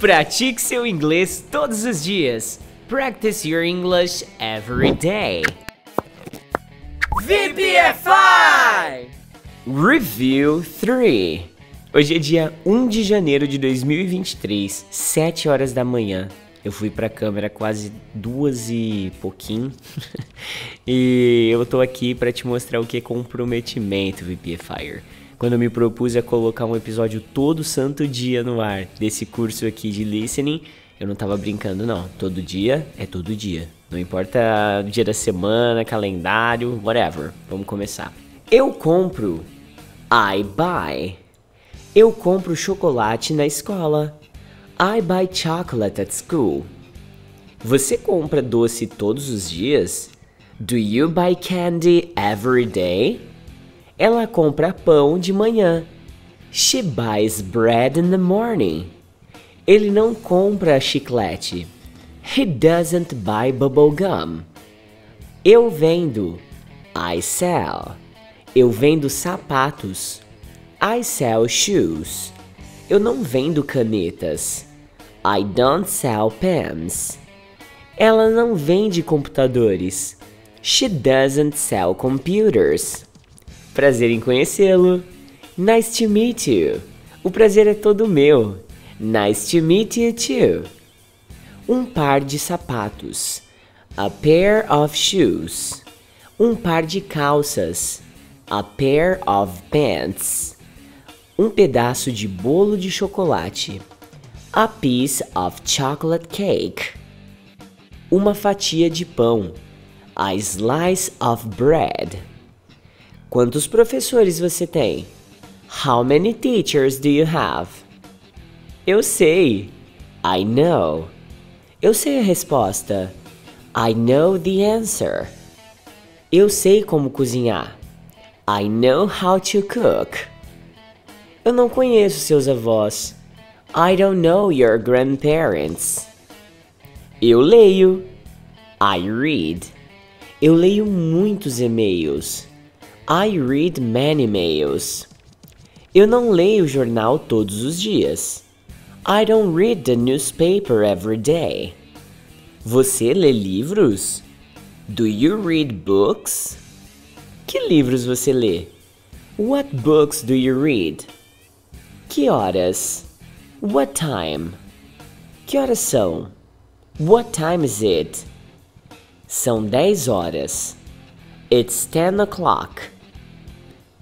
Pratique seu inglês todos os dias. Practice your English every day. VPFI! Review 3. Hoje é dia 1 de janeiro de 2023, 7 horas da manhã. Eu fui pra câmera quase duas e pouquinho. e eu tô aqui para te mostrar o que é comprometimento, VPFire. Quando eu me propus a colocar um episódio todo santo dia no ar desse curso aqui de listening, eu não tava brincando não. Todo dia é todo dia. Não importa dia da semana, calendário, whatever. Vamos começar. Eu compro. I buy. Eu compro chocolate na escola. I buy chocolate at school. Você compra doce todos os dias? Do you buy candy every day? Ela compra pão de manhã. She buys bread in the morning. Ele não compra chiclete. He doesn't buy bubble gum. Eu vendo. I sell. Eu vendo sapatos. I sell shoes. Eu não vendo canetas. I don't sell pens. Ela não vende computadores. She doesn't sell computers. Prazer em conhecê-lo. Nice to meet you. O prazer é todo meu. Nice to meet you too. Um par de sapatos. A pair of shoes. Um par de calças. A pair of pants. Um pedaço de bolo de chocolate a piece of chocolate cake. Uma fatia de pão. A slice of bread. Quantos professores você tem? How many teachers do you have? Eu sei. I know. Eu sei a resposta. I know the answer. Eu sei como cozinhar. I know how to cook. Eu não conheço seus avós. I don't know your grandparents. Eu leio. I read. Eu leio muitos e-mails. I read many mails. Eu não leio o jornal todos os dias. I don't read the newspaper every day. Você lê livros? Do you read books? Que livros você lê? What books do you read? Que horas? What time? Que horas são? What time is it? São 10 horas. It's 10 o'clock.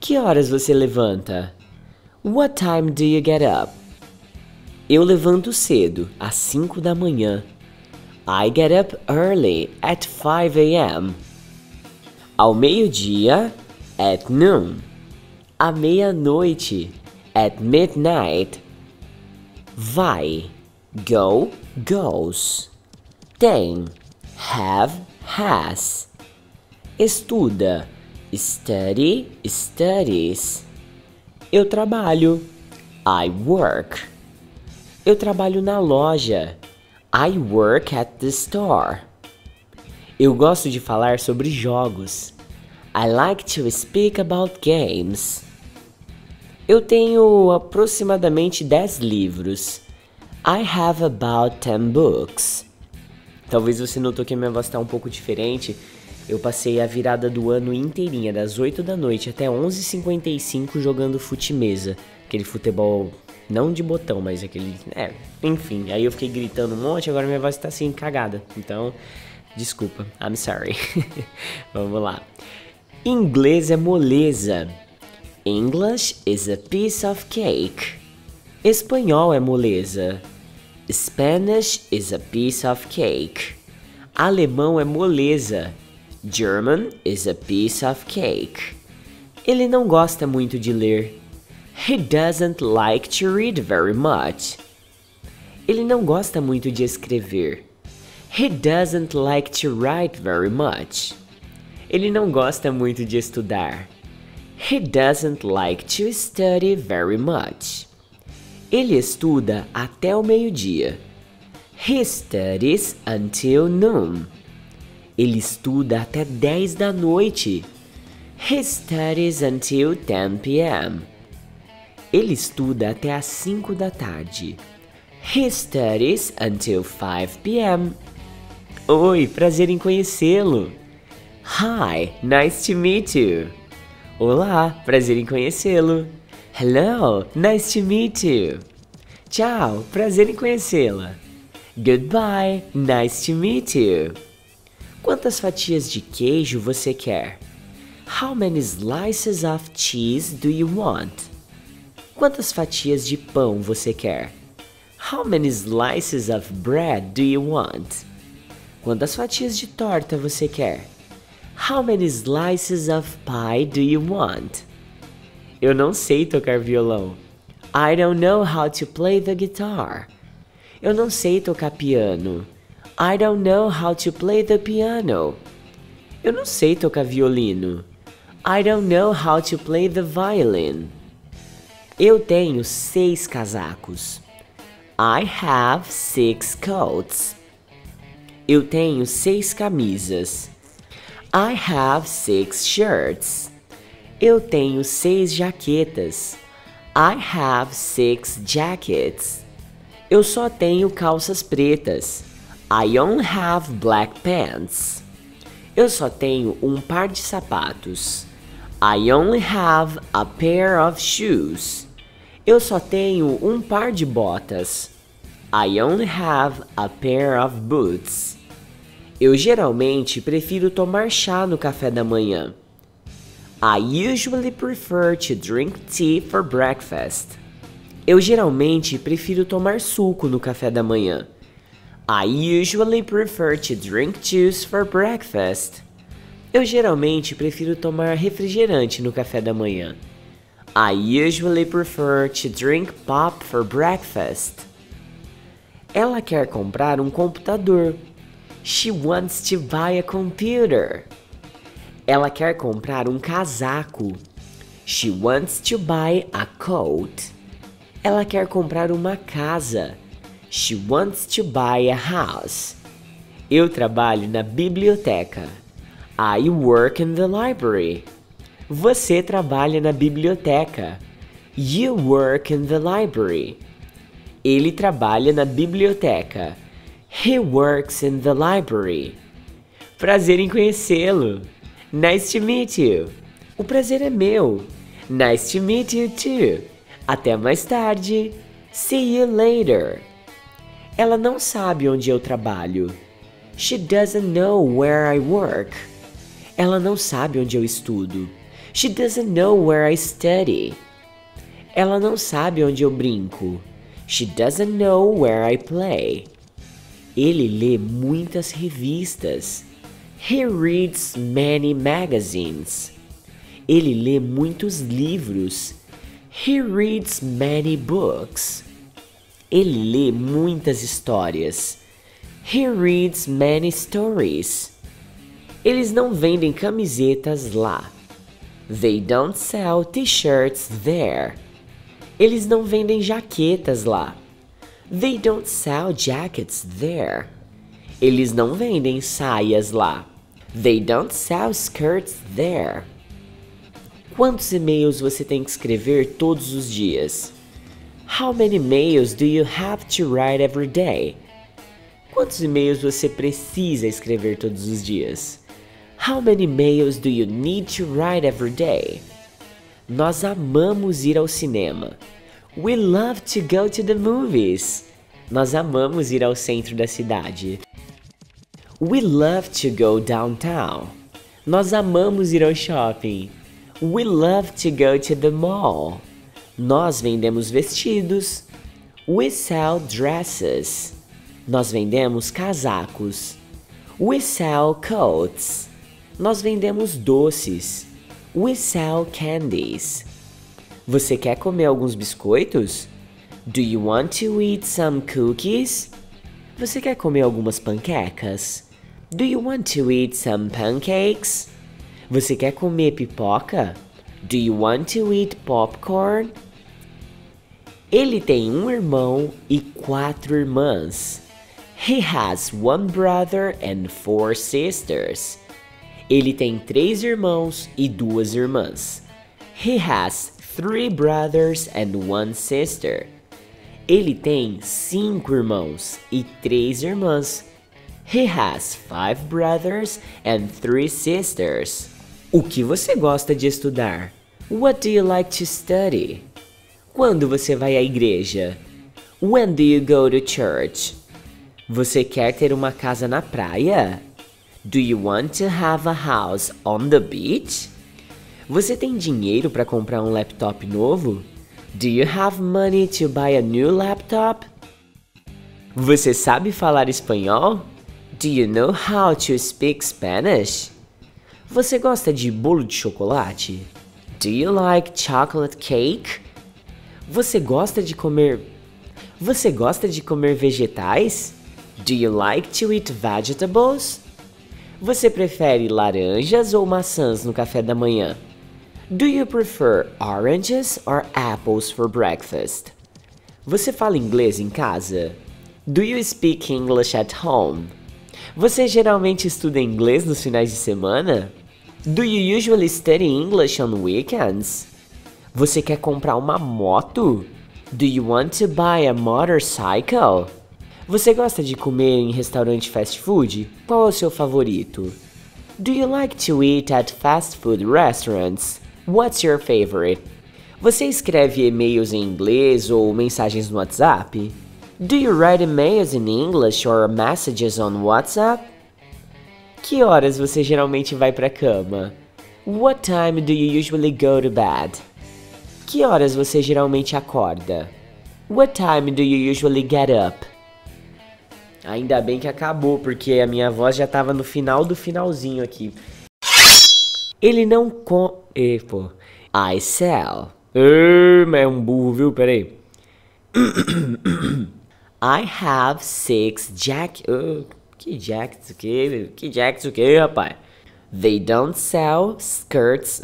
Que horas você levanta? What time do you get up? Eu levanto cedo, às 5 da manhã. I get up early at 5 a.m. Ao meio-dia, at noon. À meia-noite, at midnight vai, go, goes, tem, have, has, estuda, study, studies. Eu trabalho, I work. Eu trabalho na loja, I work at the store. Eu gosto de falar sobre jogos. I like to speak about games. Eu tenho aproximadamente 10 livros. I have about 10 books. Talvez você notou que a minha voz está um pouco diferente. Eu passei a virada do ano inteirinha, das 8 da noite até 11h55 jogando fute-mesa. Aquele futebol, não de botão, mas aquele... É, enfim. Aí eu fiquei gritando um monte, agora minha voz está assim, cagada. Então, desculpa. I'm sorry. Vamos lá. Inglês é moleza. English is a piece of cake. Espanhol é moleza. Spanish is a piece of cake. Alemão é moleza. German is a piece of cake. Ele não gosta muito de ler. He doesn't like to read very much. Ele não gosta muito de escrever. He doesn't like to write very much. Ele não gosta muito de estudar. He doesn't like to study very much. Ele estuda até o meio-dia. He studies until noon. Ele estuda até 10 da noite. He studies until 10 p.m. Ele estuda até as 5 da tarde. He studies until 5 p.m. Oi, prazer em conhecê-lo. Hi, nice to meet you. Olá, prazer em conhecê-lo. Hello, nice to meet you. Tchau, prazer em conhecê-la. Goodbye, nice to meet you. Quantas fatias de queijo você quer? How many slices of cheese do you want? Quantas fatias de pão você quer? How many slices of bread do you want? Quantas fatias de torta você quer? How many slices of pie do you want? Eu não sei tocar violão. I don't know how to play the guitar. Eu não sei tocar piano. I don't know how to play the piano. Eu não sei tocar violino. I don't know how to play the violin. Eu tenho seis casacos. I have six coats. Eu tenho seis camisas. I have six shirts. Eu tenho seis jaquetas. I have six jackets. Eu só tenho calças pretas. I only have black pants. Eu só tenho um par de sapatos. I only have a pair of shoes. Eu só tenho um par de botas. I only have a pair of boots. Eu geralmente prefiro tomar chá no café da manhã. I usually prefer to drink tea for breakfast. Eu geralmente prefiro tomar suco no café da manhã. I usually prefer to drink juice for breakfast. Eu geralmente prefiro tomar refrigerante no café da manhã. I usually prefer to drink pop for breakfast. Ela quer comprar um computador. She wants to buy a computer. Ela quer comprar um casaco. She wants to buy a coat. Ela quer comprar uma casa. She wants to buy a house. Eu trabalho na biblioteca. I work in the library. Você trabalha na biblioteca. You work in the library. Ele trabalha na biblioteca. He works in the library. Prazer em conhecê-lo. Nice to meet you. O prazer é meu. Nice to meet you too. Até mais tarde. See you later. Ela não sabe onde eu trabalho. She doesn't know where I work. Ela não sabe onde eu estudo. She doesn't know where I study. Ela não sabe onde eu brinco. She doesn't know where I play. Ele lê muitas revistas. He reads many magazines. Ele lê muitos livros. He reads many books. Ele lê muitas histórias. He reads many stories. Eles não vendem camisetas lá. They don't sell t-shirts there. Eles não vendem jaquetas lá. They don't sell jackets there. Eles não vendem saias lá. They don't sell skirts there. Quantos e-mails você tem que escrever todos os dias? How many mails do you have to write every day? Quantos e-mails você precisa escrever todos os dias? How many mails do you need to write every day? Nós amamos ir ao cinema. We love to go to the movies. Nós amamos ir ao centro da cidade. We love to go downtown. Nós amamos ir ao shopping. We love to go to the mall. Nós vendemos vestidos. We sell dresses. Nós vendemos casacos. We sell coats. Nós vendemos doces. We sell candies. Você quer comer alguns biscoitos? Do you want to eat some cookies? Você quer comer algumas panquecas? Do you want to eat some pancakes? Você quer comer pipoca? Do you want to eat popcorn? Ele tem um irmão e quatro irmãs. He has one brother and four sisters. Ele tem três irmãos e duas irmãs. He has three brothers and one sister. Ele tem cinco irmãos e três irmãs. He has five brothers and three sisters. O que você gosta de estudar? What do you like to study? Quando você vai à igreja? When do you go to church? Você quer ter uma casa na praia? Do you want to have a house on the beach? Você tem dinheiro para comprar um laptop novo? Do you have money to buy a new laptop? Você sabe falar espanhol? Do you know how to speak Spanish? Você gosta de bolo de chocolate? Do you like chocolate cake? Você gosta de comer Você gosta de comer vegetais? Do you like to eat vegetables? Você prefere laranjas ou maçãs no café da manhã? Do you prefer oranges or apples for breakfast? Você fala inglês em casa? Do you speak English at home? Você geralmente estuda inglês nos finais de semana? Do you usually study English on weekends? Você quer comprar uma moto? Do you want to buy a motorcycle? Você gosta de comer em restaurante fast food? Qual é o seu favorito? Do you like to eat at fast food restaurants? What's your favorite? Você escreve e-mails em inglês ou mensagens no WhatsApp? Do you write emails in English or messages on WhatsApp? Que horas você geralmente vai para cama? What time do you usually go to bed? Que horas você geralmente acorda? What time do you usually get up? Ainda bem que acabou, porque a minha voz já tava no final do finalzinho aqui. Ele não com... E, pô. I sell. é um burro, viu? Peraí. I have six jack... Uh, que jackets o que? Que jackets o que, rapaz? They don't sell skirts...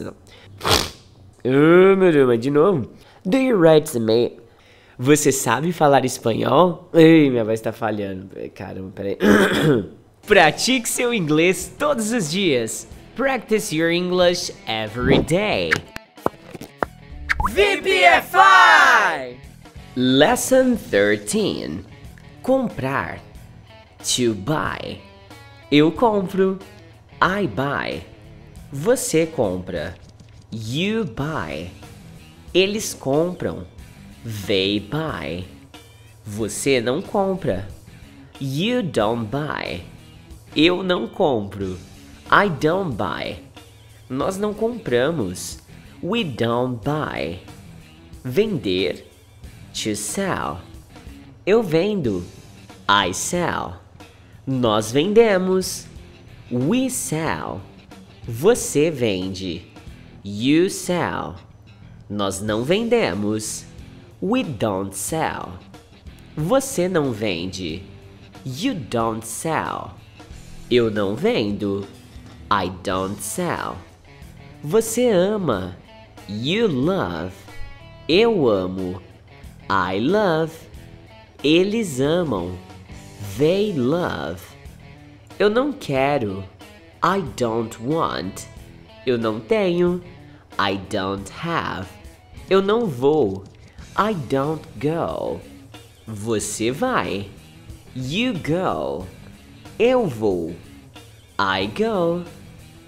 Oh, meu Deus, mas de novo. Do you write the mail? Você sabe falar espanhol? Ei, minha voz tá falhando. Caramba, peraí. Pratique seu inglês todos os dias. Practice your English every day. VPFI! Lesson 13. Comprar. To buy. Eu compro. I buy. Você compra. You buy. Eles compram. They buy. Você não compra. You don't buy. Eu não compro. I don't buy. Nós não compramos. We don't buy. Vender. To sell. Eu vendo. I sell. Nós vendemos. We sell. Você vende. You sell. Nós não vendemos. We don't sell. Você não vende. You don't sell. Eu não vendo. I don't sell. Você ama. You love. Eu amo. I love. Eles amam. They love. Eu não quero. I don't want. Eu não tenho. I don't have. Eu não vou. I don't go. Você vai. You go. Eu vou. I go.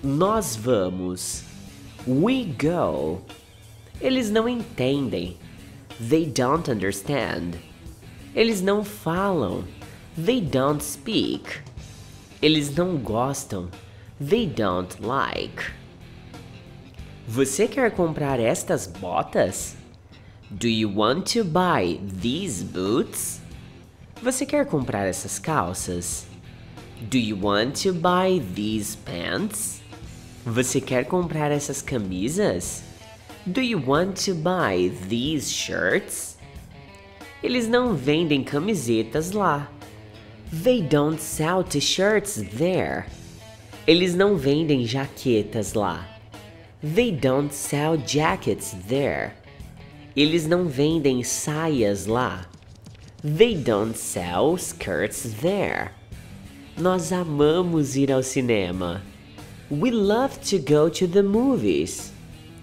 Nós vamos. We go. Eles não entendem. They don't understand. Eles não falam. They don't speak. Eles não gostam. They don't like. Você quer comprar estas botas? Do you want to buy these boots? Você quer comprar essas calças? Do you want to buy these pants? Você quer comprar essas camisas? Do you want to buy these shirts? Eles não vendem camisetas lá. They don't sell t-shirts there. Eles não vendem jaquetas lá. They don't sell jackets there. Eles não vendem saias lá. They don't sell skirts there. Nós amamos ir ao cinema. We love to go to the movies.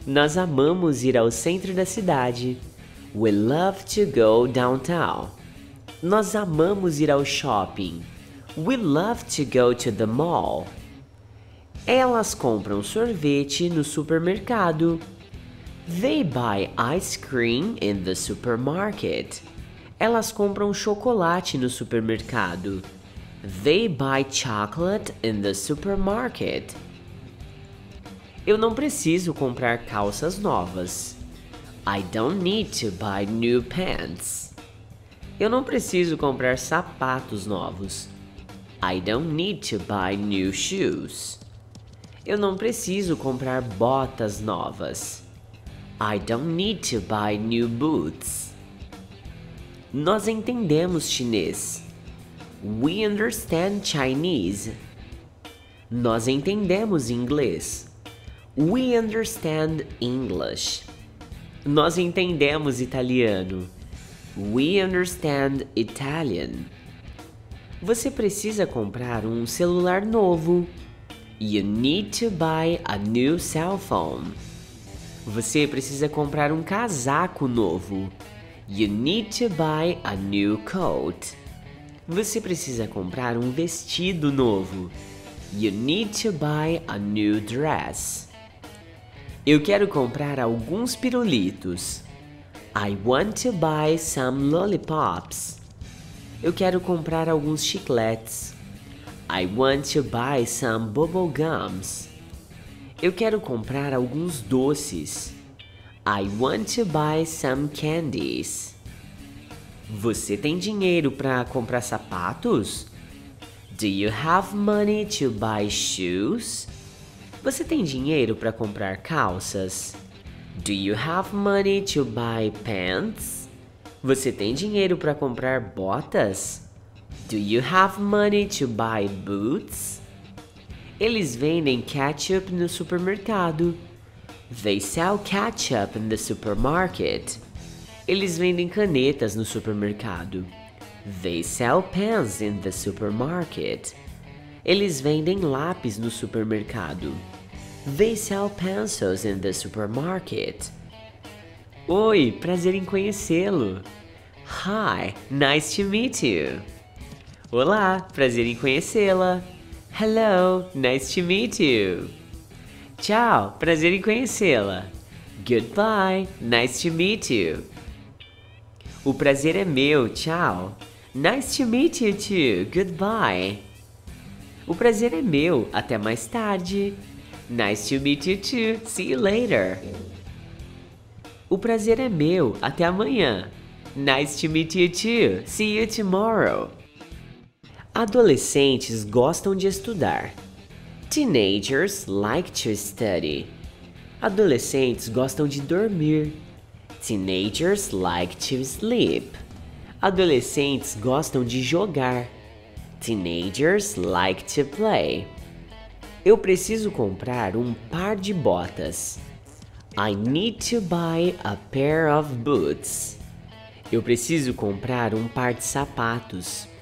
Nós amamos ir ao centro da cidade. We love to go downtown. Nós amamos ir ao shopping. We love to go to the mall. Elas compram sorvete no supermercado. They buy ice cream in the supermarket. Elas compram chocolate no supermercado. They buy chocolate in the supermarket. Eu não preciso comprar calças novas. I don't need to buy new pants. Eu não preciso comprar sapatos novos. I don't need to buy new shoes. Eu não preciso comprar botas novas. I don't need to buy new boots. Nós entendemos chinês. We understand Chinese. Nós entendemos inglês. We understand English. Nós entendemos italiano. We understand Italian. Você precisa comprar um celular novo. You need to buy a new cell phone. Você precisa comprar um casaco novo. You need to buy a new coat. Você precisa comprar um vestido novo. You need to buy a new dress. Eu quero comprar alguns pirulitos. I want to buy some lollipops. Eu quero comprar alguns chicletes. I want to buy some bubble gums. Eu quero comprar alguns doces. I want to buy some candies. Você tem dinheiro para comprar sapatos? Do you have money to buy shoes? Você tem dinheiro para comprar calças? Do you have money to buy pants? Você tem dinheiro para comprar botas? Do you have money to buy boots? Eles vendem ketchup no supermercado. They sell ketchup in the supermarket. Eles vendem canetas no supermercado. They sell pens in the supermarket. Eles vendem lápis no supermercado. They sell pencils in the supermarket. Oi, prazer em conhecê-lo. Hi, nice to meet you. Olá, prazer em conhecê-la. Hello, nice to meet you. Tchau, prazer em conhecê-la. Goodbye, nice to meet you. O prazer é meu, tchau. Nice to meet you too, goodbye. O prazer é meu, até mais tarde. Nice to meet you too, see you later. O prazer é meu, até amanhã. Nice to meet you too, see you tomorrow. Adolescentes gostam de estudar. Teenagers like to study. Adolescentes gostam de dormir. Teenagers like to sleep. Adolescentes gostam de jogar. Teenagers like to play. Eu preciso comprar um par de botas. I need to buy a pair of boots. Eu preciso comprar um par de sapatos.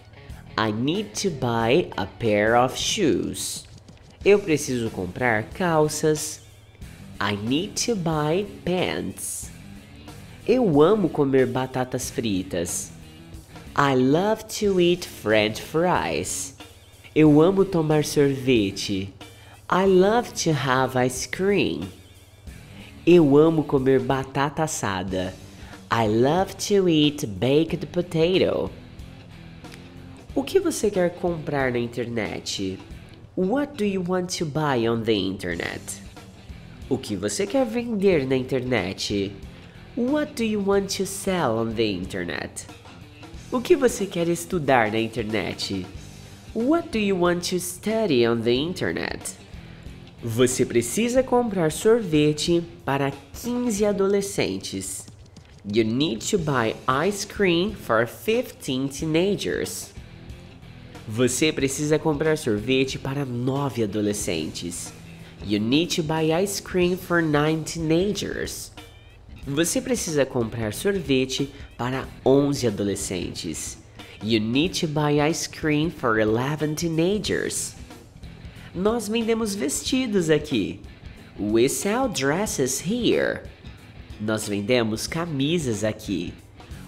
I need to buy a pair of shoes. Eu preciso comprar calças. I need to buy pants. Eu amo comer batatas fritas. I love to eat french fries. Eu amo tomar sorvete. I love to have ice cream. Eu amo comer batata assada. I love to eat baked potato. O que você quer comprar na internet? What do you want to buy on the internet? O que você quer vender na internet? What do you want to sell on the internet? O que você quer estudar na internet? What do you want to study on the internet? Você precisa comprar sorvete para 15 adolescentes. You need to buy ice cream for 15 teenagers. Você precisa comprar sorvete para 9 adolescentes. You need to buy ice cream for 9 teenagers. Você precisa comprar sorvete para 11 adolescentes. You need to buy ice cream for 11 teenagers. Nós vendemos vestidos aqui. We sell dresses here. Nós vendemos camisas aqui.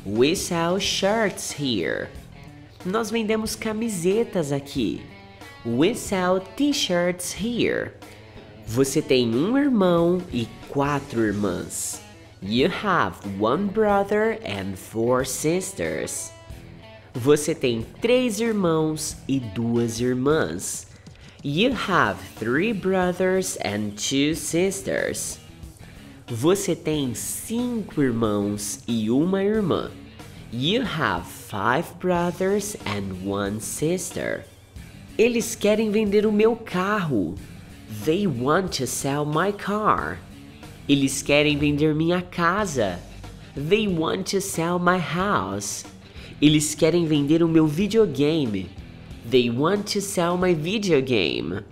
We sell shirts here. Nós vendemos camisetas aqui. We sell t-shirts here. Você tem um irmão e quatro irmãs. You have one brother and four sisters. Você tem três irmãos e duas irmãs. You have three brothers and two sisters. Você tem cinco irmãos e uma irmã. You have five brothers and one sister. Eles querem vender o meu carro. They want to sell my car. Eles querem vender minha casa. They want to sell my house. Eles querem vender o meu videogame. They want to sell my video game.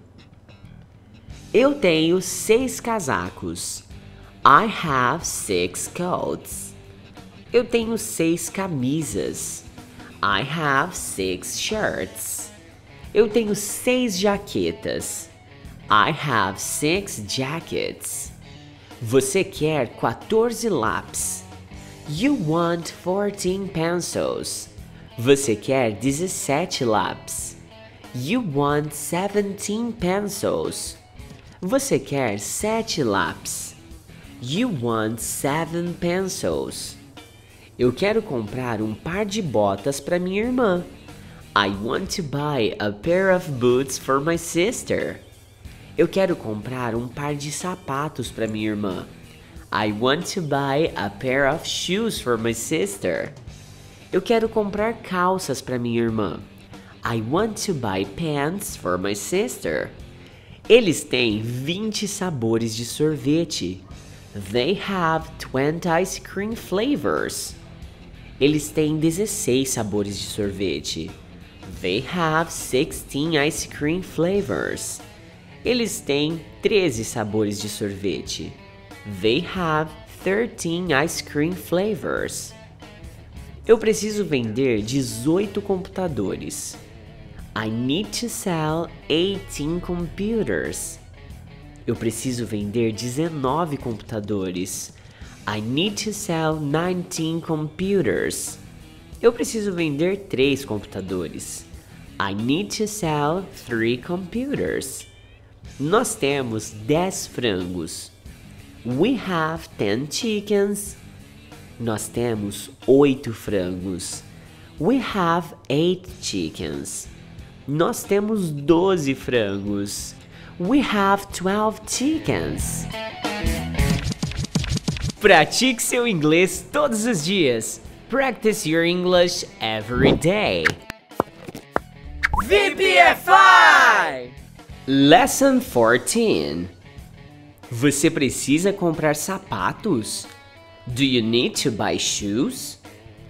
Eu tenho seis casacos. I have six coats. Eu tenho seis camisas. I have six shirts. Eu tenho seis jaquetas. I have six jackets. Você quer 14 lápis. You want 14 pencils. Você quer 17 lápis. You want 17 pencils. Você quer 7 lápis. You want 7 pencils. Eu quero comprar um par de botas para minha irmã. I want to buy a pair of boots for my sister. Eu quero comprar um par de sapatos para minha irmã. I want to buy a pair of shoes for my sister. Eu quero comprar calças para minha irmã. I want to buy pants for my sister. Eles têm 20 sabores de sorvete. They have 20 ice cream flavors. Eles têm 16 sabores de sorvete. They have 16 ice cream flavors. Eles têm 13 sabores de sorvete. They have 13 ice cream flavors. Eu preciso vender 18 computadores. I need to sell 18 computers. Eu preciso vender 19 computadores. I need to sell 19 computers. Eu preciso vender 3 computadores. I need to sell 3 computers. Nós temos 10 frangos. We have 10 chickens. Nós temos oito frangos. We have eight chickens. Nós temos doze frangos. We have twelve chickens. Pratique seu inglês todos os dias. Practice your English every day. VPFI! Lesson 14. Você precisa comprar sapatos? Do you need to buy shoes?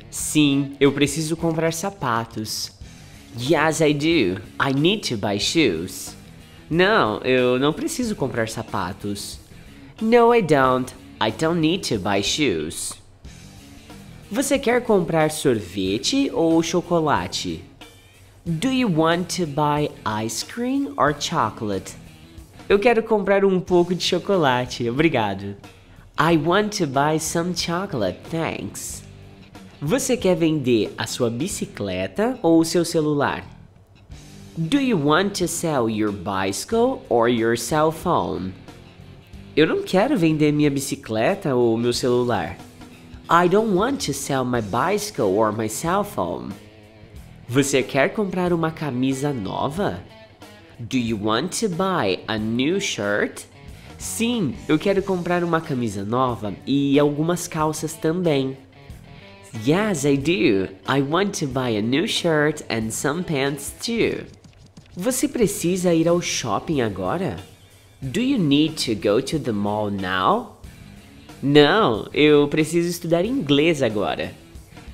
Sim, eu preciso comprar sapatos. Yes, I do. I need to buy shoes. Não, eu não preciso comprar sapatos. No, I don't. I don't need to buy shoes. Você quer comprar sorvete ou chocolate? Do you want to buy ice cream or chocolate? Eu quero comprar um pouco de chocolate, obrigado. I want to buy some chocolate, thanks. Você quer vender a sua bicicleta ou o seu celular? Do you want to sell your bicycle or your cell phone? Eu não quero vender minha bicicleta ou meu celular. I don't want to sell my bicycle or my cell phone. Você quer comprar uma camisa nova? Do you want to buy a new shirt? Sim, eu quero comprar uma camisa nova e algumas calças também. Yes, I do. I want to buy a new shirt and some pants too. Você precisa ir ao shopping agora? Do you need to go to the mall now? Não, eu preciso estudar inglês agora.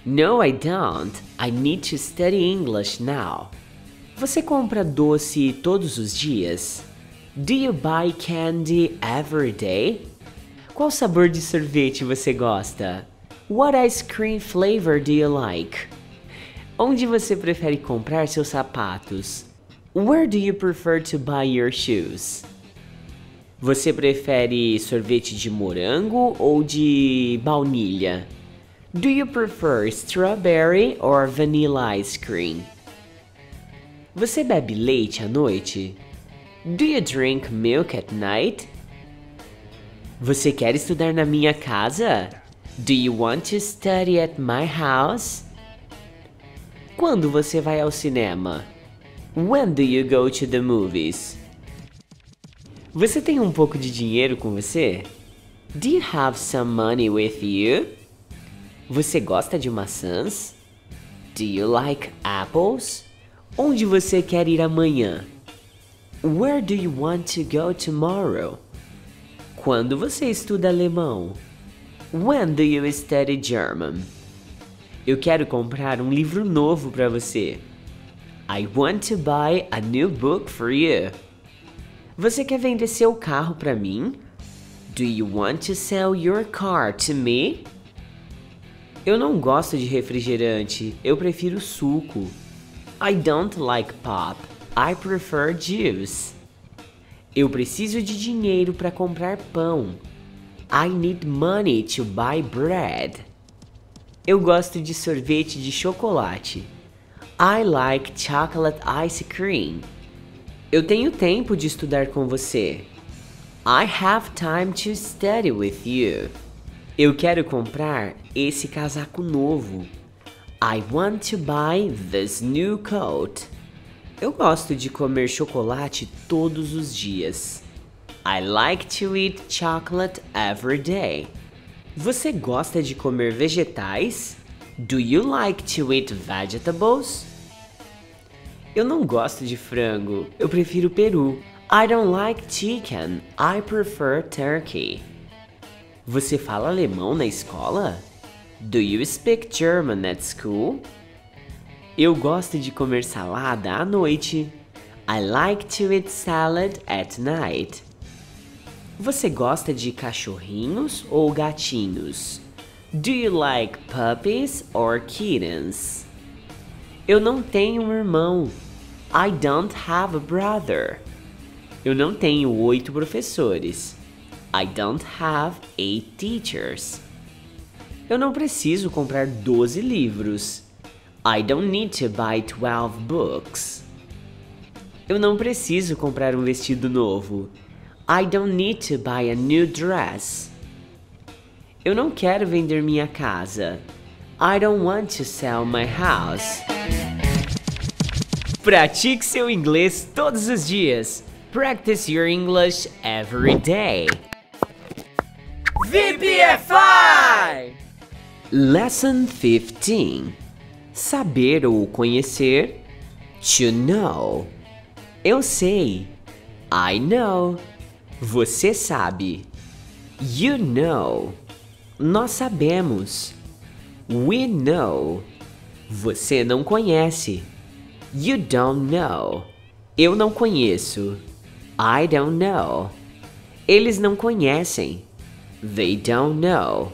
No, I don't. I need to study English now. Você compra doce todos os dias? Do you buy candy every day? Qual sabor de sorvete você gosta? What ice cream flavor do you like? Onde você prefere comprar seus sapatos? Where do you prefer to buy your shoes? Você prefere sorvete de morango ou de baunilha? Do you prefer strawberry or vanilla ice cream? Você bebe leite à noite? Do you drink milk at night? Você quer estudar na minha casa? Do you want to study at my house? Quando você vai ao cinema? When do you go to the movies? Você tem um pouco de dinheiro com você? Do you have some money with you? Você gosta de maçãs? Do you like apples? Onde você quer ir amanhã? Where do you want to go tomorrow? Quando você estuda alemão? When do you study German? Eu quero comprar um livro novo para você. I want to buy a new book for you. Você quer vender seu carro para mim? Do you want to sell your car to me? Eu não gosto de refrigerante, eu prefiro suco. I don't like pop, I prefer juice. Eu preciso de dinheiro para comprar pão. I need money to buy bread. Eu gosto de sorvete de chocolate. I like chocolate ice cream. Eu tenho tempo de estudar com você. I have time to study with you. Eu quero comprar esse casaco novo. I want to buy this new coat. Eu gosto de comer chocolate todos os dias. I like to eat chocolate every day. Você gosta de comer vegetais? Do you like to eat vegetables? Eu não gosto de frango, eu prefiro peru. I don't like chicken, I prefer turkey. Você fala alemão na escola? Do you speak German at school? Eu gosto de comer salada à noite. I like to eat salad at night. Você gosta de cachorrinhos ou gatinhos? Do you like puppies or kittens? Eu não tenho um irmão. I don't have a brother. Eu não tenho oito professores. I don't have eight teachers. Eu não preciso comprar 12 livros. I don't need to buy 12 books. Eu não preciso comprar um vestido novo. I don't need to buy a new dress. Eu não quero vender minha casa. I don't want to sell my house. Pratique seu inglês todos os dias. Practice your English every day. VPFI! Lesson 15 Saber ou conhecer. To know. Eu sei. I know. Você sabe. You know. Nós sabemos. We know. Você não conhece. You don't know. Eu não conheço. I don't know. Eles não conhecem. They don't know.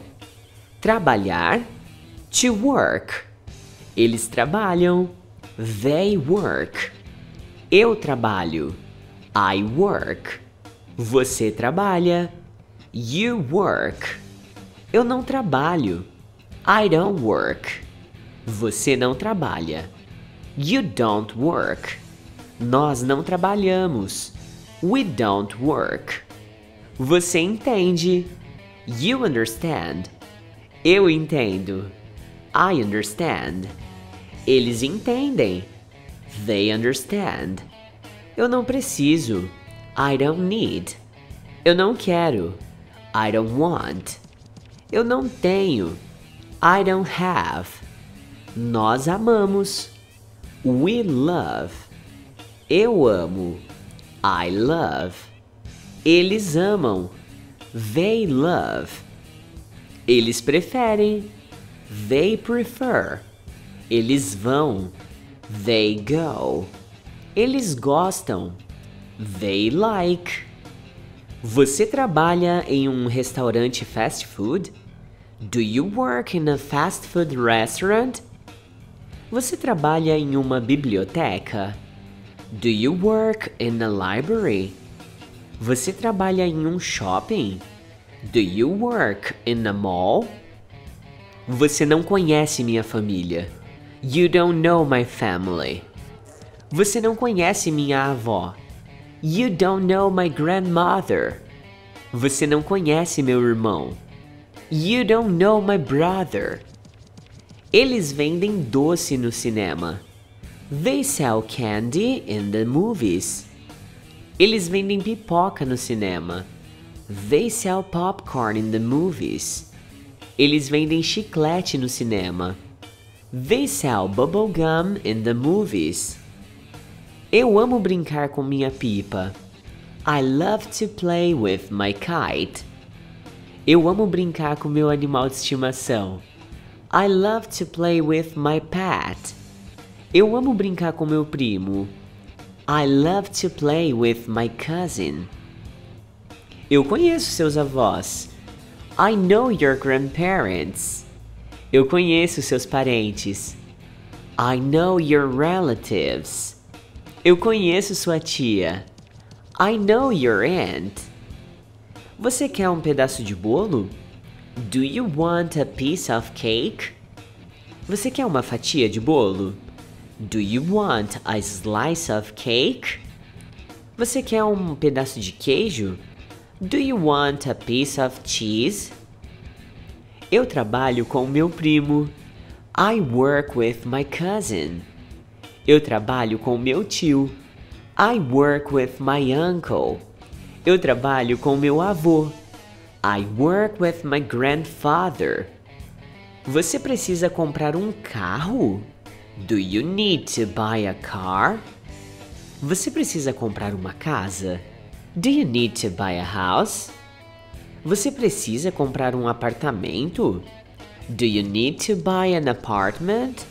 Trabalhar. To work. Eles trabalham. They work. Eu trabalho. I work. Você trabalha. You work. Eu não trabalho. I don't work. Você não trabalha. You don't work. Nós não trabalhamos. We don't work. Você entende. You understand. Eu entendo. I understand. Eles entendem. They understand. Eu não preciso. I don't need. Eu não quero. I don't want. Eu não tenho. I don't have. Nós amamos. We love. Eu amo. I love. Eles amam. They love. Eles preferem. They prefer. Eles vão. They go. Eles gostam. They like. Você trabalha em um restaurante fast food? Do you work in a fast food restaurant? Você trabalha em uma biblioteca? Do you work in a library? Você trabalha em um shopping? Do you work in a mall? Você não conhece minha família. You don't know my family. Você não conhece minha avó. You don't know my grandmother. Você não conhece meu irmão. You don't know my brother. Eles vendem doce no cinema. They sell candy in the movies. Eles vendem pipoca no cinema. They sell popcorn in the movies. Eles vendem chiclete no cinema. They sell bubblegum in the movies. Eu amo brincar com minha pipa. I love to play with my kite. Eu amo brincar com meu animal de estimação. I love to play with my pet. Eu amo brincar com meu primo. I love to play with my cousin. Eu conheço seus avós. I know your grandparents. Eu conheço seus parentes. I know your relatives. Eu conheço sua tia. I know your aunt. Você quer um pedaço de bolo? Do you want a piece of cake? Você quer uma fatia de bolo? Do you want a slice of cake? Você quer um pedaço de queijo? Do you want a piece of cheese? Eu trabalho com meu primo. I work with my cousin. Eu trabalho com meu tio. I work with my uncle. Eu trabalho com meu avô. I work with my grandfather. Você precisa comprar um carro? Do you need to buy a car? Você precisa comprar uma casa? Do you need to buy a house? Você precisa comprar um apartamento? Do you need to buy an apartment?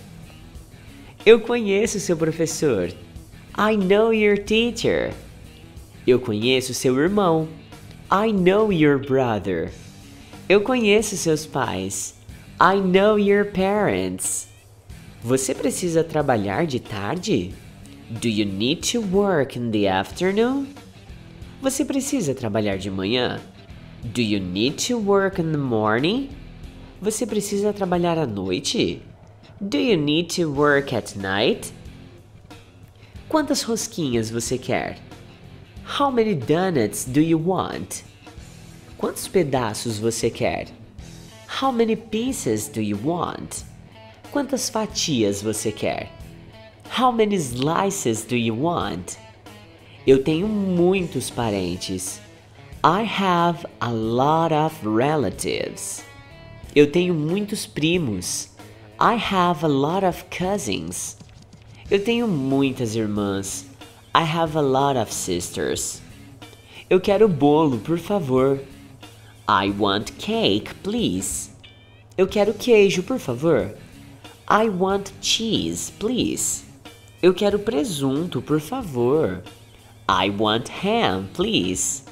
Eu conheço seu professor. I know your teacher. Eu conheço seu irmão. I know your brother. Eu conheço seus pais. I know your parents. Você precisa trabalhar de tarde? Do you need to work in the afternoon? Você precisa trabalhar de manhã? Do you need to work in the morning? Você precisa trabalhar à noite? Do you need to work at night? Quantas rosquinhas você quer? How many donuts do you want? Quantos pedaços você quer? How many pieces do you want? Quantas fatias você quer? How many slices do you want? Eu tenho muitos parentes. I have a lot of relatives. Eu tenho muitos primos. I have a lot of cousins. Eu tenho muitas irmãs. I have a lot of sisters. Eu quero bolo, por favor. I want cake, please. Eu quero queijo, por favor. I want cheese, please. Eu quero presunto, por favor. I want ham, please.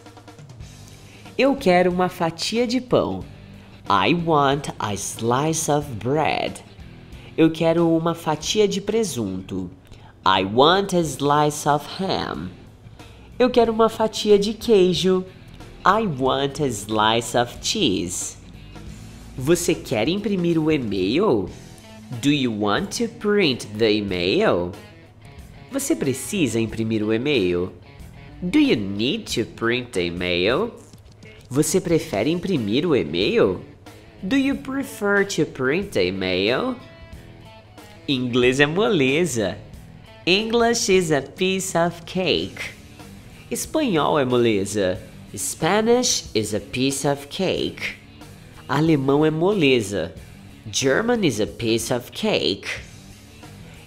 Eu quero uma fatia de pão. I want a slice of bread. Eu quero uma fatia de presunto. I want a slice of ham. Eu quero uma fatia de queijo. I want a slice of cheese. Você quer imprimir o e-mail? Do you want to print the email? Você precisa imprimir o e-mail? Do you need to print the email? Você prefere imprimir o e-mail? Do you prefer to print the email? Inglês é moleza. English is a piece of cake. Espanhol é moleza. Spanish is a piece of cake. Alemão é moleza. German is a piece of cake.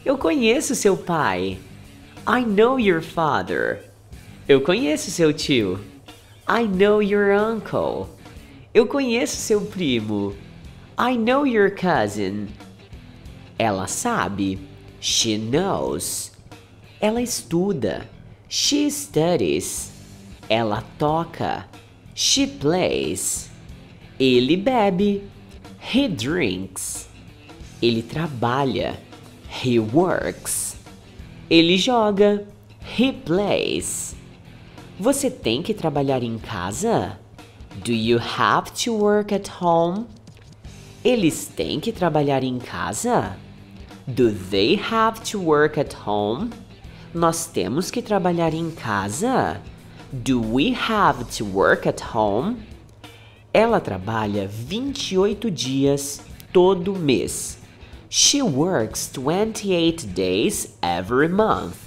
Eu conheço seu pai. I know your father. Eu conheço seu tio. I know your uncle. Eu conheço seu primo. I know your cousin. Ela sabe. She knows. Ela estuda. She studies. Ela toca. She plays. Ele bebe. He drinks. Ele trabalha. He works. Ele joga. He plays. Você tem que trabalhar em casa? Do you have to work at home? Eles têm que trabalhar em casa? Do they have to work at home? Nós temos que trabalhar em casa? Do we have to work at home? Ela trabalha 28 dias todo mês. She works 28 days every month.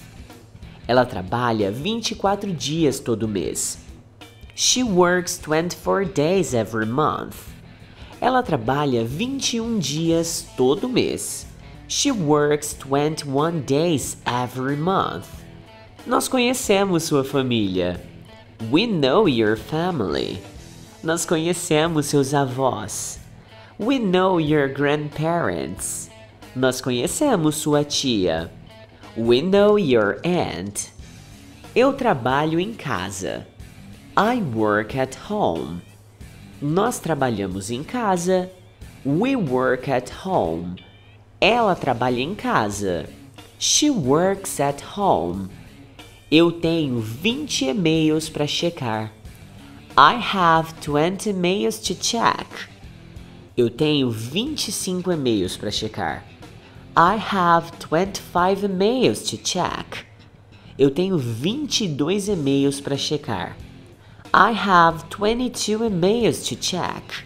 Ela trabalha 24 dias todo mês. She works 24 days every month. Ela trabalha 21 dias todo mês. She works 21 days every month. Nós conhecemos sua família. We know your family. Nós conhecemos seus avós. We know your grandparents. Nós conhecemos sua tia. We know your aunt. Eu trabalho em casa. I work at home. Nós trabalhamos em casa. We work at home. Ela trabalha em casa. She works at home. Eu tenho 20 e-mails para checar. I have 20 e-mails to check. Eu tenho 25 e-mails para checar. I have 25 emails to check. Eu tenho 22 e-mails para checar. I have 22 emails to check.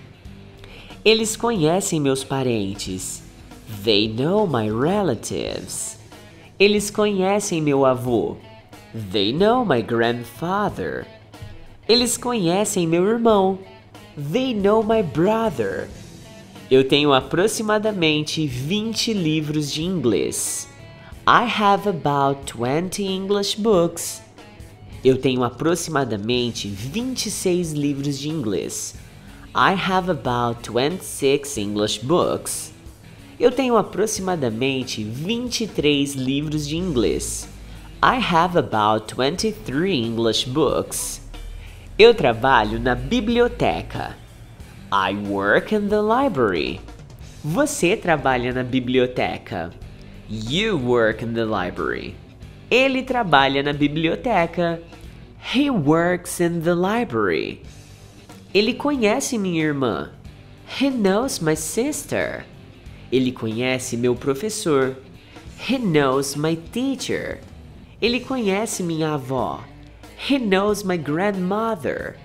Eles conhecem meus parentes. They know my relatives. Eles conhecem meu avô. They know my grandfather. Eles conhecem meu irmão. They know my brother. Eu tenho aproximadamente 20 livros de inglês. I have about 20 English books. Eu tenho aproximadamente 26 livros de inglês. I have about 26 English books. Eu tenho aproximadamente 23 livros de inglês. I have about 23 English books. Eu trabalho na biblioteca. I work in the library. Você trabalha na biblioteca. You work in the library. Ele trabalha na biblioteca. He works in the library. Ele conhece minha irmã. He knows my sister. Ele conhece meu professor. He knows my teacher. Ele conhece minha avó. He knows my grandmother.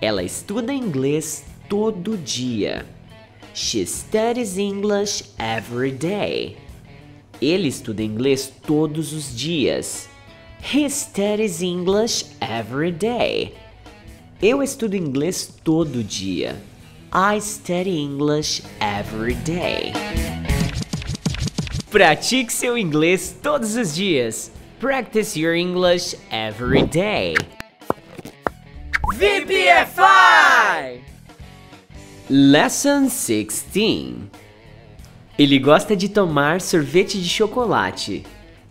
Ela estuda inglês todo dia. She studies English every day. Ele estuda inglês todos os dias. He studies English every day. Eu estudo inglês todo dia. I study English every day. Pratique seu inglês todos os dias. Practice your English every day. VPFI! Lesson 16 Ele gosta de tomar sorvete de chocolate.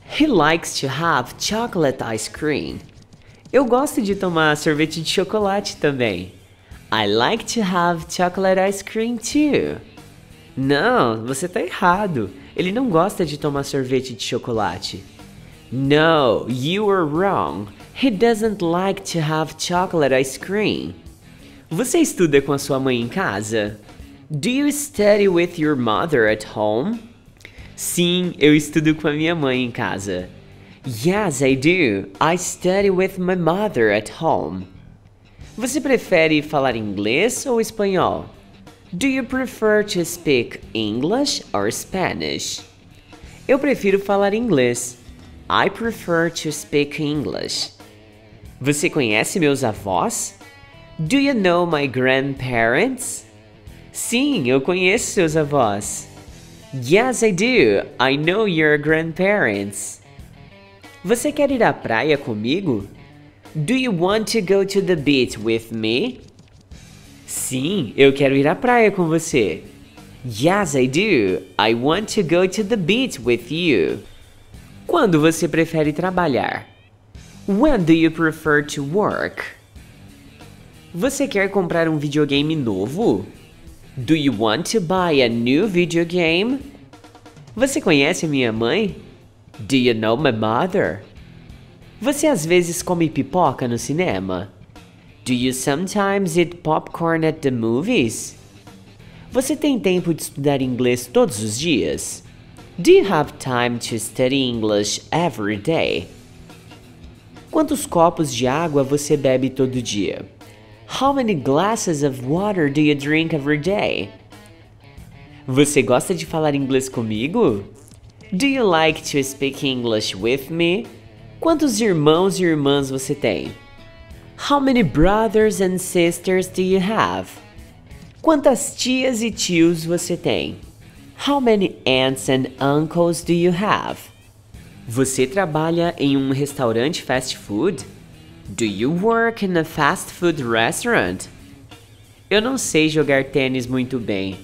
He likes to have chocolate ice cream. Eu gosto de tomar sorvete de chocolate também. I like to have chocolate ice cream too. Não, você tá errado. Ele não gosta de tomar sorvete de chocolate. No, you are wrong. He doesn't like to have chocolate ice cream. Você estuda com a sua mãe em casa? Do you study with your mother at home? Sim, eu estudo com a minha mãe em casa. Yes, I do. I study with my mother at home. Você prefere falar inglês ou espanhol? Do you prefer to speak English or Spanish? Eu prefiro falar inglês. I prefer to speak English. Você conhece meus avós? Do you know my grandparents? Sim, eu conheço seus avós. Yes, I do. I know your grandparents. Você quer ir à praia comigo? Do you want to go to the beach with me? Sim, eu quero ir à praia com você. Yes, I do. I want to go to the beach with you. Quando você prefere trabalhar? When do you prefer to work? Você quer comprar um videogame novo? Do you want to buy a new video game? Você conhece minha mãe? Do you know my mother? Você às vezes come pipoca no cinema? Do you sometimes eat popcorn at the movies? Você tem tempo de estudar inglês todos os dias? Do you have time to study English every day? Quantos copos de água você bebe todo dia? How many glasses of water do you drink every day? Você gosta de falar inglês comigo? Do you like to speak English with me? Quantos irmãos e irmãs você tem? How many brothers and sisters do you have? Quantas tias e tios você tem? How many aunts and uncles do you have? Você trabalha em um restaurante fast food? Do you work in a fast food restaurant? Eu não sei jogar tênis muito bem.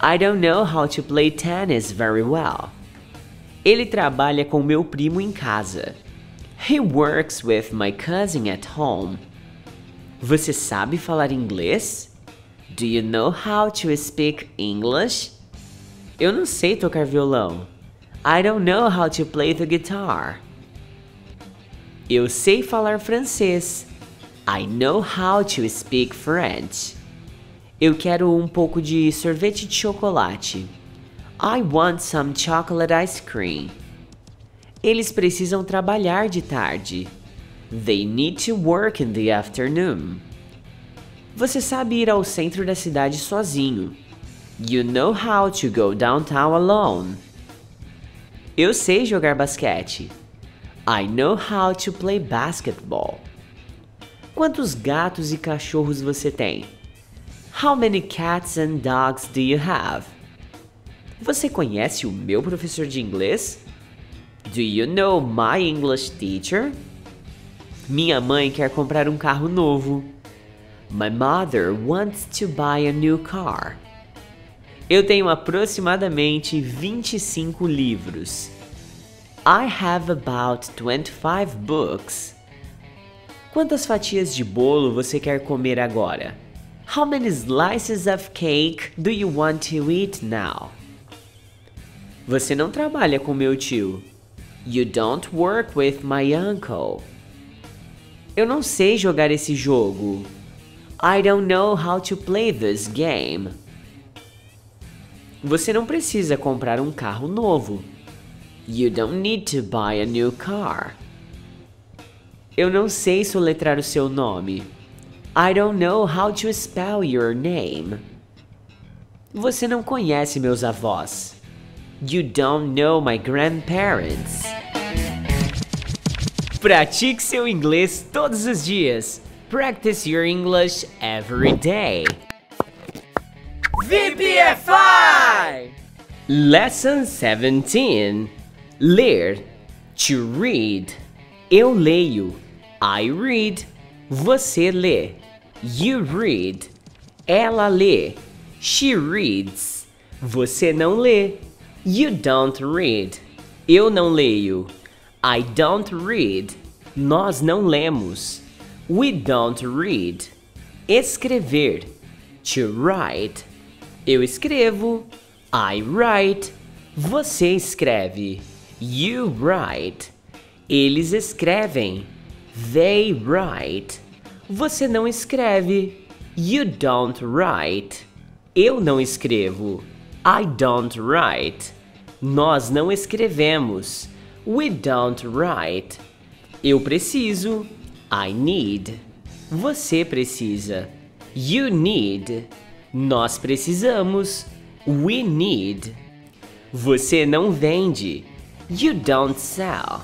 I don't know how to play tennis very well. Ele trabalha com meu primo em casa. He works with my cousin at home. Você sabe falar inglês? Do you know how to speak English? Eu não sei tocar violão. I don't know how to play the guitar. Eu sei falar francês. I know how to speak French. Eu quero um pouco de sorvete de chocolate. I want some chocolate ice cream. Eles precisam trabalhar de tarde. They need to work in the afternoon. Você sabe ir ao centro da cidade sozinho. You know how to go downtown alone. Eu sei jogar basquete. I know how to play basketball. Quantos gatos e cachorros você tem? How many cats and dogs do you have? Você conhece o meu professor de inglês? Do you know my English teacher? Minha mãe quer comprar um carro novo. My mother wants to buy a new car. Eu tenho aproximadamente 25 livros. I have about 25 books. Quantas fatias de bolo você quer comer agora? How many slices of cake do you want to eat now? Você não trabalha com meu tio. You don't work with my uncle. Eu não sei jogar esse jogo. I don't know how to play this game. Você não precisa comprar um carro novo. You don't need to buy a new car. Eu não sei soletrar o seu nome. I don't know how to spell your name. Você não conhece meus avós. You don't know my grandparents. Pratique seu inglês todos os dias. Practice your English every day. VPFI! Lesson 17 Ler To read Eu leio I read Você lê You read Ela lê She reads Você não lê You don't read. Eu não leio. I don't read. Nós não lemos. We don't read. Escrever. To write. Eu escrevo. I write. Você escreve. You write. Eles escrevem. They write. Você não escreve. You don't write. Eu não escrevo. I don't write Nós não escrevemos We don't write Eu preciso I need Você precisa You need nós precisamos. We need. Você não vende. You don't sell.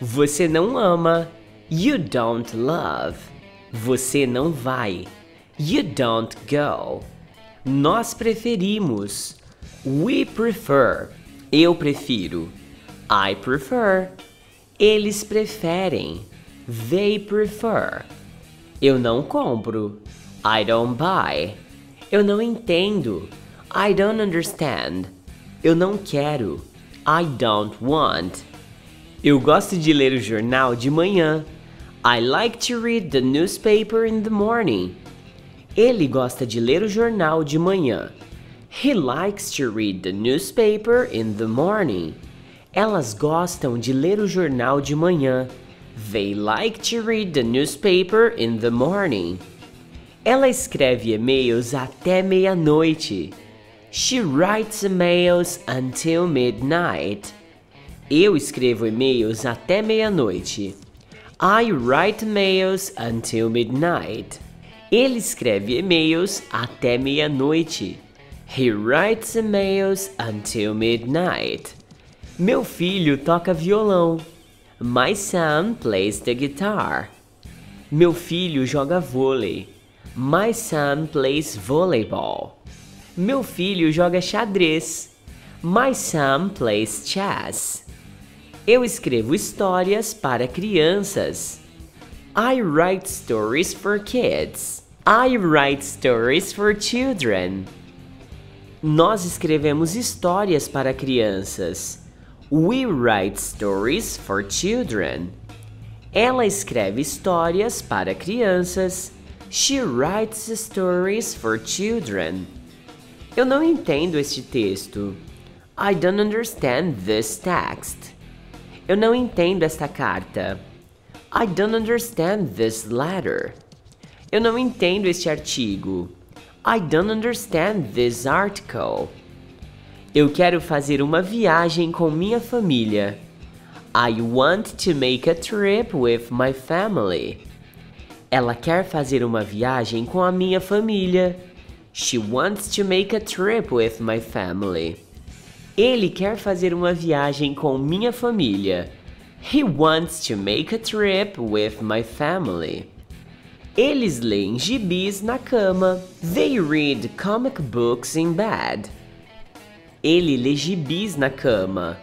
Você não ama. You don't love. Você não vai. You don't go. Nós preferimos. We prefer. Eu prefiro. I prefer. Eles preferem. They prefer. Eu não compro. I don't buy. Eu não entendo. I don't understand. Eu não quero. I don't want. Eu gosto de ler o jornal de manhã. I like to read the newspaper in the morning. Ele gosta de ler o jornal de manhã. He likes to read the newspaper in the morning. Elas gostam de ler o jornal de manhã. They like to read the newspaper in the morning. Ela escreve e-mails até meia-noite. She writes emails until midnight. Eu escrevo e-mails até meia-noite. I write mails until midnight. Ele escreve e-mails até meia-noite. He writes emails until midnight. Meu filho toca violão. My son plays the guitar. Meu filho joga vôlei. My son plays volleyball. Meu filho joga xadrez. My son plays chess. Eu escrevo histórias para crianças. I write stories for kids. I write stories for children. Nós escrevemos histórias para crianças. We write stories for children. Ela escreve histórias para crianças. She writes stories for children. Eu não entendo este texto. I don't understand this text. Eu não entendo esta carta. I don't understand this letter. Eu não entendo este artigo. I don't understand this article. Eu quero fazer uma viagem com minha família. I want to make a trip with my family. Ela quer fazer uma viagem com a minha família. She wants to make a trip with my family. Ele quer fazer uma viagem com minha família. He wants to make a trip with my family. Eles leem gibis na cama. They read comic books in bed. Ele lê gibis na cama.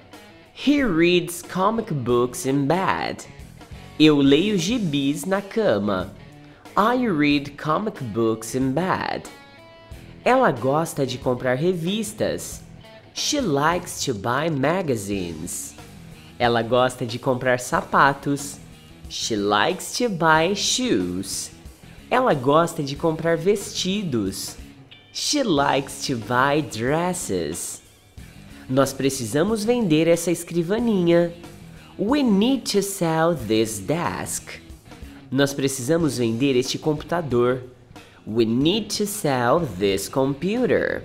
He reads comic books in bed. Eu leio gibis na cama. I read comic books in bed. Ela gosta de comprar revistas. She likes to buy magazines. Ela gosta de comprar sapatos. She likes to buy shoes. Ela gosta de comprar vestidos. She likes to buy dresses. Nós precisamos vender essa escrivaninha. We need to sell this desk. Nós precisamos vender este computador. We need to sell this computer.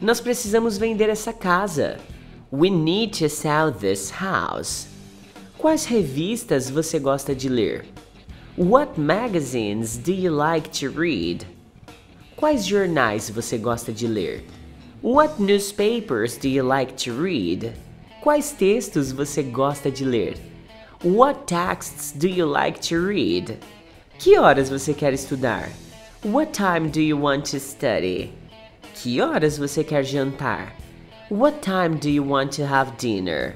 Nós precisamos vender essa casa. We need to sell this house. Quais revistas você gosta de ler? What magazines do you like to read? Quais jornais você gosta de ler? What newspapers do you like to read? Quais textos você gosta de ler? What texts do you like to read? Que horas você quer estudar? What time do you want to study? Que horas você quer jantar? What time do you want to have dinner?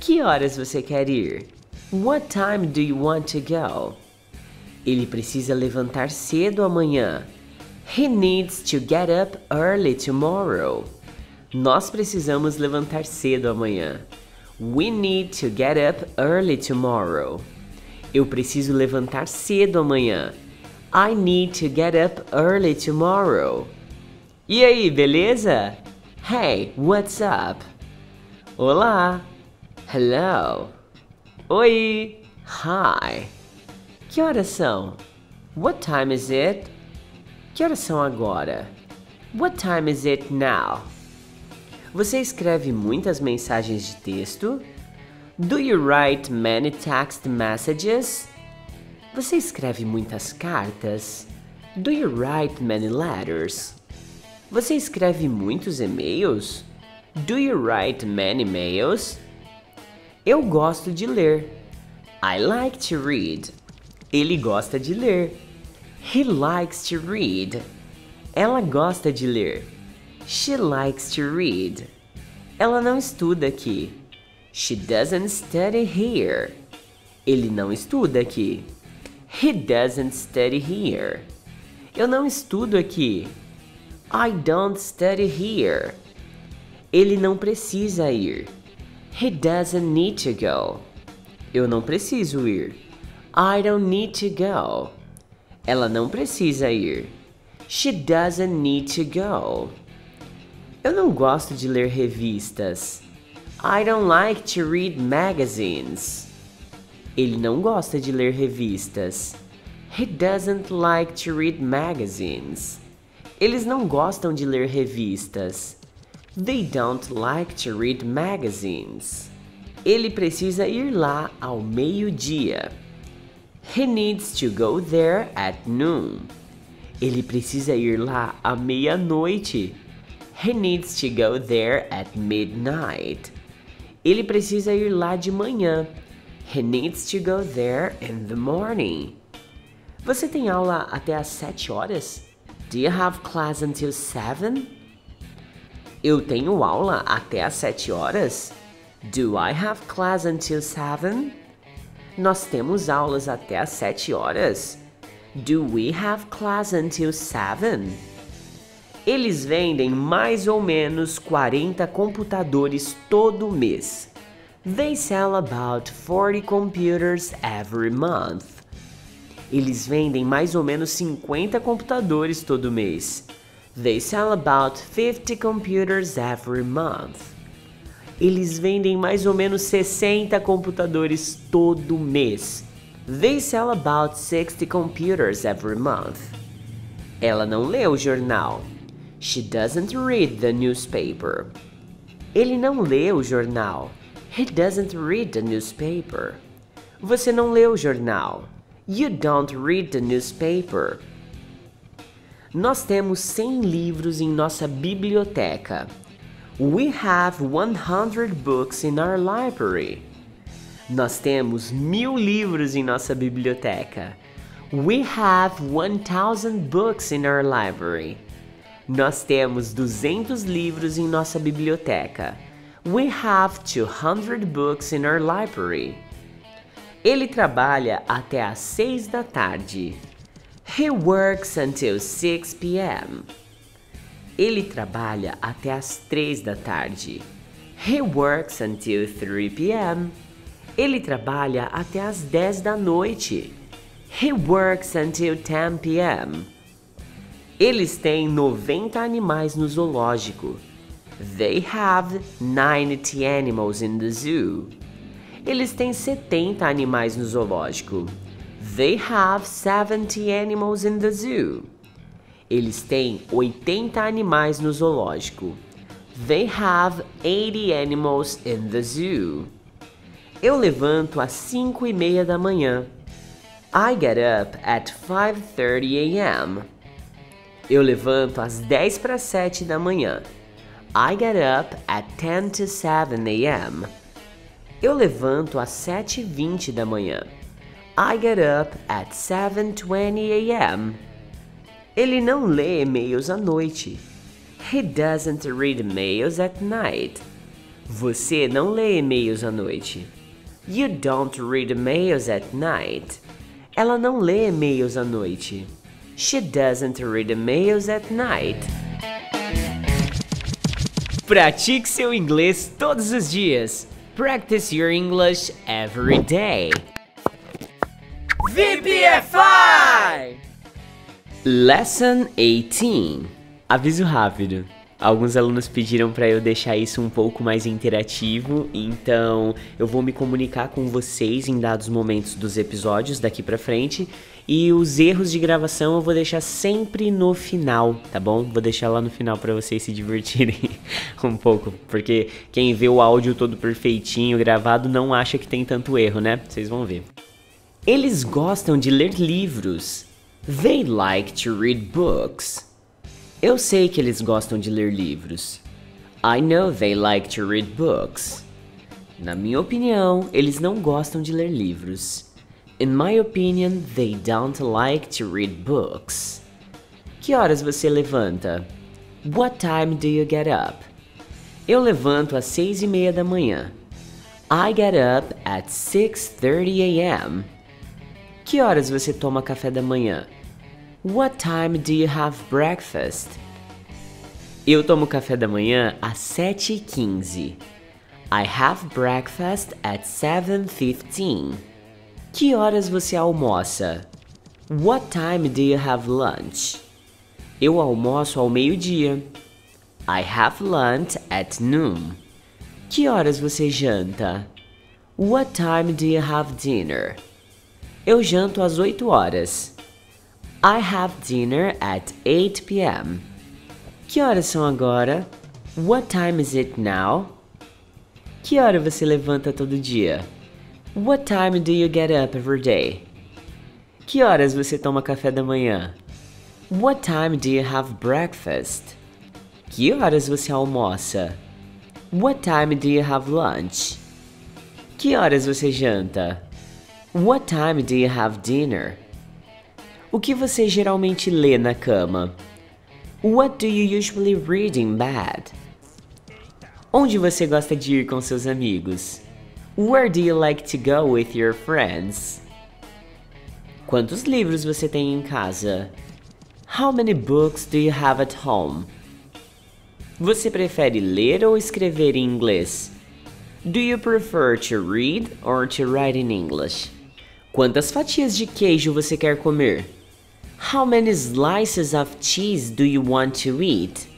Que horas você quer ir? What time do you want to go? Ele precisa levantar cedo amanhã. He needs to get up early tomorrow. Nós precisamos levantar cedo amanhã. We need to get up early tomorrow. Eu preciso levantar cedo amanhã. I need to get up early tomorrow. E aí, beleza? Hey, what's up? Olá. Hello. Oi. Hi. Que horas são? What time is it? Que horas são agora? What time is it now? Você escreve muitas mensagens de texto? Do you write many text messages? Você escreve muitas cartas? Do you write many letters? Você escreve muitos e-mails? Do you write many mails? Eu gosto de ler. I like to read. Ele gosta de ler. He likes to read. Ela gosta de ler. She likes to read. Ela não estuda aqui. She doesn't study here. Ele não estuda aqui. He doesn't study here. Eu não estudo aqui. I don't study here. Ele não precisa ir. He doesn't need to go. Eu não preciso ir. I don't need to go. Ela não precisa ir. She doesn't need to go. Eu não gosto de ler revistas. I don't like to read magazines. Ele não gosta de ler revistas. He doesn't like to read magazines. Eles não gostam de ler revistas. They don't like to read magazines. Ele precisa ir lá ao meio-dia. He needs to go there at noon. Ele precisa ir lá à meia-noite. He needs to go there at midnight. Ele precisa ir lá de manhã. He needs to go there in the morning. Você tem aula até às sete horas? Do you have class until seven? Eu tenho aula até às sete horas? Do I have class until seven? Nós temos aulas até às sete horas? Do we have class until seven? Eles vendem mais ou menos 40 computadores todo mês. They sell about 40 computers every month. Eles vendem mais ou menos 50 computadores todo mês. They sell about 50 computers every month eles vendem mais ou menos 60 computadores todo mês. They sell about 60 computers every month. Ela não lê o jornal. She doesn't read the newspaper. Ele não lê o jornal. He doesn't read the newspaper. Você não lê o jornal. You don't read the newspaper. Nós temos 100 livros em nossa biblioteca. We have 100 books in our library. Nós temos mil livros em nossa biblioteca. We have 1000 books in our library. Nós temos 200 livros em nossa biblioteca. We have 200 books in our library. Ele trabalha até às 6 da tarde. He works until 6 p.m. Ele trabalha até as 3 da tarde. He works until 3 p.m. Ele trabalha até as 10 da noite. He works until 10 p.m. Eles têm 90 animais no zoológico. They have 90 animals in the zoo. Eles têm 70 animais no zoológico. They have 70 animals in the zoo. Eles têm 80 animais no zoológico. They have 80 animals in the zoo. Eu levanto às 5 e meia da manhã. I get up at 5:30 a.m. Eu levanto às 10 para 7 da manhã. I get up at 10 to 7 a.m. Eu levanto às 7h20 da manhã. I get up at 7:20 a.m. Ele não lê e-mails à noite. He doesn't read mails at night. Você não lê e-mails à noite. You don't read mails at night. Ela não lê e-mails à noite. She doesn't read mails at night. Pratique seu inglês todos os dias. Practice your English every day. VPFI! Lesson 18. Aviso rápido. Alguns alunos pediram para eu deixar isso um pouco mais interativo, então eu vou me comunicar com vocês em dados momentos dos episódios daqui para frente e os erros de gravação eu vou deixar sempre no final, tá bom? Vou deixar lá no final para vocês se divertirem um pouco, porque quem vê o áudio todo perfeitinho gravado não acha que tem tanto erro, né? Vocês vão ver. Eles gostam de ler livros. They like to read books. Eu sei que eles gostam de ler livros. I know they like to read books. Na minha opinião, eles não gostam de ler livros. In my opinion, they don't like to read books. Que horas você levanta? What time do you get up? Eu levanto às seis e meia da manhã. I get up at 6:30 a.m. Que horas você toma café da manhã? What time do you have breakfast? Eu tomo café da manhã às 7h15. I have breakfast at 7:15. Que horas você almoça? What time do you have lunch? Eu almoço ao meio-dia. I have lunch at noon. Que horas você janta? What time do you have dinner? Eu janto às 8 horas. I have dinner at 8 p.m. Que horas são agora? What time is it now? Que hora você levanta todo dia? What time do you get up every day? Que horas você toma café da manhã? What time do you have breakfast? Que horas você almoça? What time do you have lunch? Que horas você janta? What time do you have dinner? O que você geralmente lê na cama? What do you usually read in bed? Onde você gosta de ir com seus amigos? Where do you like to go with your friends? Quantos livros você tem em casa? How many books do you have at home? Você prefere ler ou escrever em inglês? Do you prefer to read or to write in English? Quantas fatias de queijo você quer comer? How many slices of cheese do you want to eat?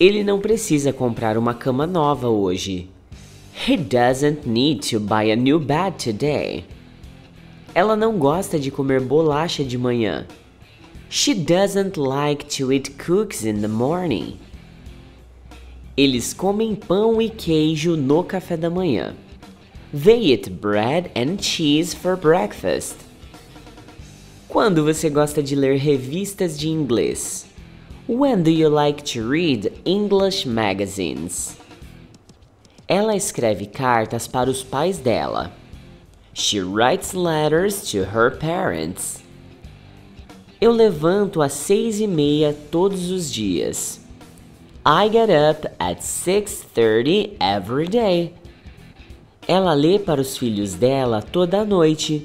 Ele não precisa comprar uma cama nova hoje. He doesn't need to buy a new bed today. Ela não gosta de comer bolacha de manhã. She doesn't like to eat cookies in the morning. Eles comem pão e queijo no café da manhã. They eat bread and cheese for breakfast. Quando você gosta de ler revistas de inglês? When do you like to read English magazines? Ela escreve cartas para os pais dela. She writes letters to her parents. Eu levanto às seis e meia todos os dias. I get up at 6:30 every day. Ela lê para os filhos dela toda noite.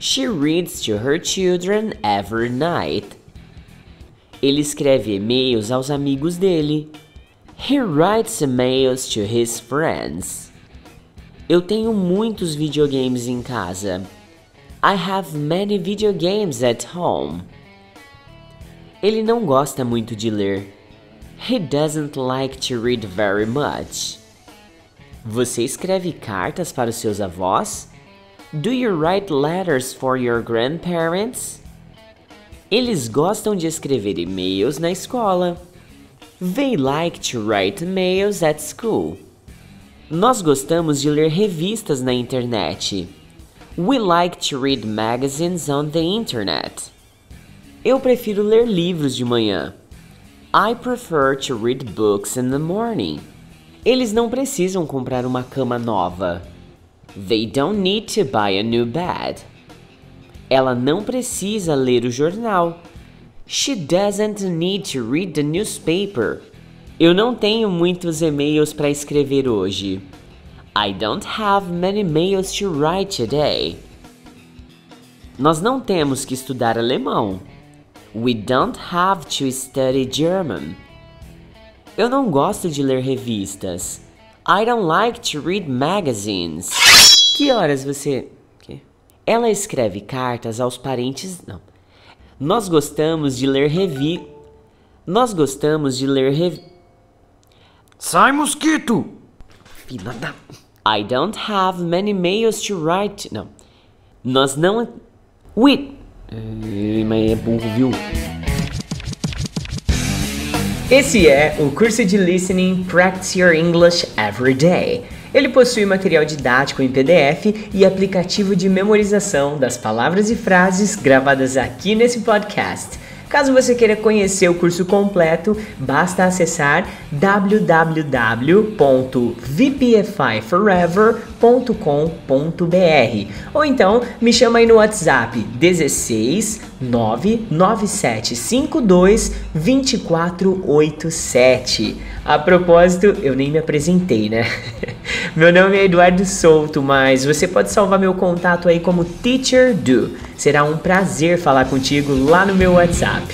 She reads to her children every night. Ele escreve e-mails aos amigos dele. He writes emails to his friends. Eu tenho muitos videogames em casa. I have many video games at home. Ele não gosta muito de ler. He doesn't like to read very much. Você escreve cartas para os seus avós? Do you write letters for your grandparents? Eles gostam de escrever e-mails na escola. They like to write mails at school. Nós gostamos de ler revistas na internet. We like to read magazines on the internet. Eu prefiro ler livros de manhã. I prefer to read books in the morning. Eles não precisam comprar uma cama nova. They don't need to buy a new bed. Ela não precisa ler o jornal. She doesn't need to read the newspaper. Eu não tenho muitos e-mails para escrever hoje. I don't have many mails to write today. Nós não temos que estudar alemão. We don't have to study German. Eu não gosto de ler revistas. I don't like to read magazines. Que horas você. Que? Ela escreve cartas aos parentes. Não. Nós gostamos de ler revi. Nós gostamos de ler revi. Sai, mosquito! Filha da. I don't have many mails to write. Não. Nós não. We. Mas é burro, viu? Esse é o curso de Listening Practice Your English Every Day. Ele possui material didático em PDF e aplicativo de memorização das palavras e frases gravadas aqui nesse podcast. Caso você queira conhecer o curso completo, basta acessar www.vpfiforever.com.br ou então me chama aí no WhatsApp 16 99752 2487. A propósito, eu nem me apresentei, né? Meu nome é Eduardo Souto, mas você pode salvar meu contato aí como Teacher Do. Será um prazer falar contigo lá no meu WhatsApp.